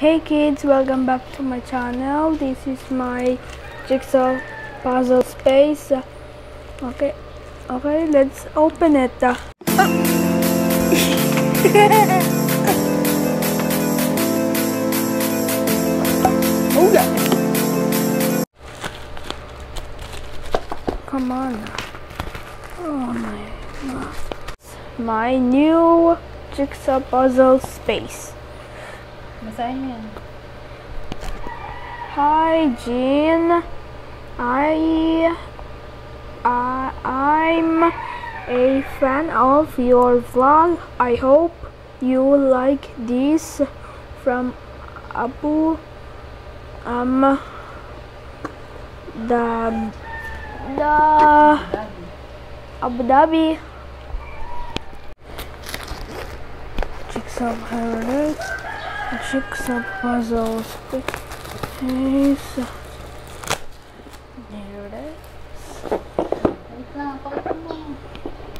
Hey kids, welcome back to my channel. This is my jigsaw puzzle space. Okay, okay, let's open it. oh yeah. Come on. Oh my god. My new jigsaw puzzle space. Basahin mo yan. Hi, Jean. I, I I'm a fan of your vlog. I hope you like this from Abu um the the Abu Dhabi. Jigsaw Paradise. Jigsaw puzzles. Space. There it is.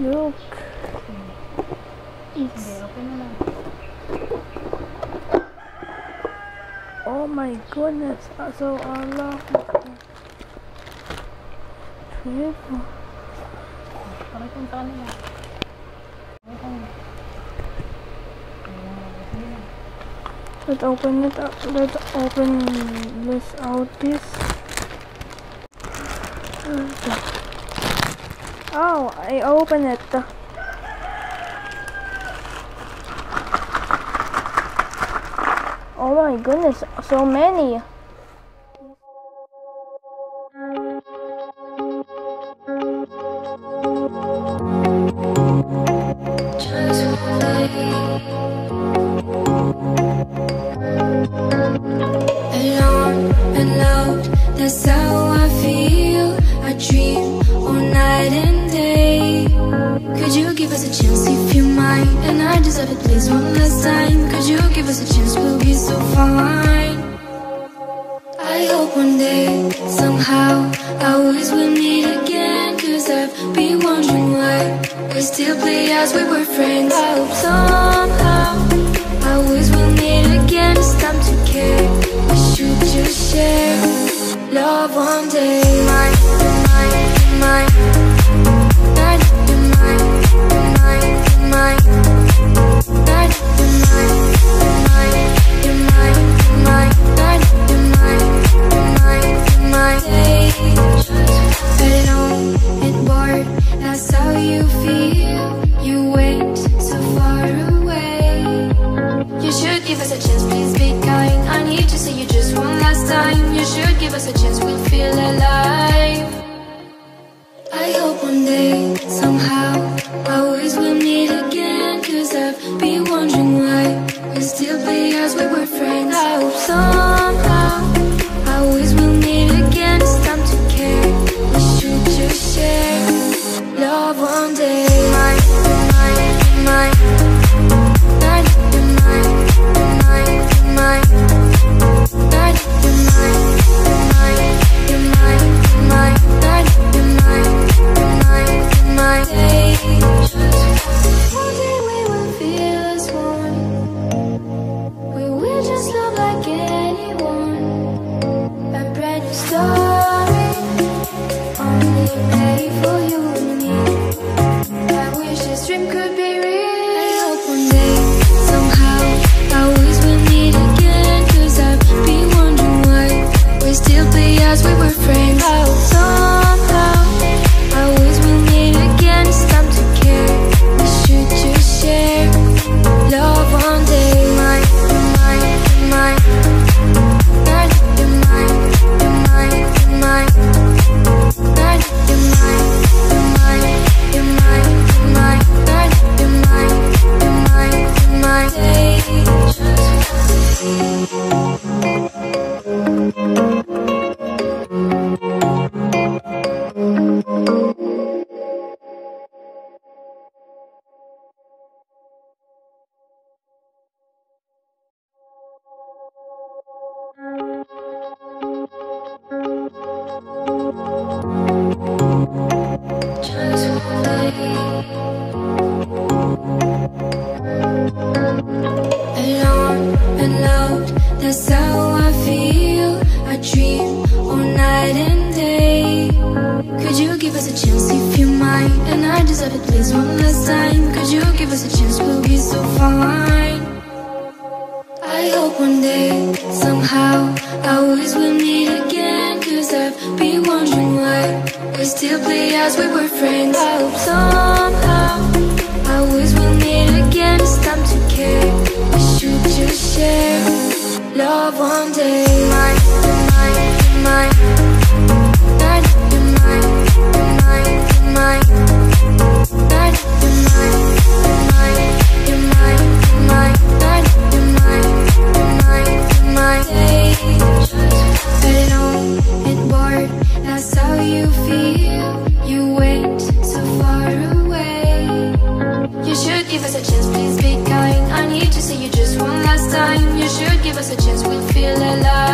Look. It's oh my goodness. So Allah. Triple. Pakita Let's open it up. Let's open this out. This. Oh, I open it. Oh my goodness, so many. I feel. I dream all night and day. Could you give us a chance if you mind? And I deserve it, please, one last time. Could you give us a chance? We'll be so fine. I hope one day, somehow, I always will meet again. Cause I've been wondering why we still play as we were friends. I hope somehow, I always will meet again. It's time to care. Should just share love one day. Mine, Somehow, I always will meet again. Cause I've been wondering why we still play as we as we were friends. I hope so. Give us a chance, we'll feel alive.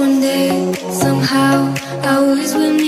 One day, somehow, I always win.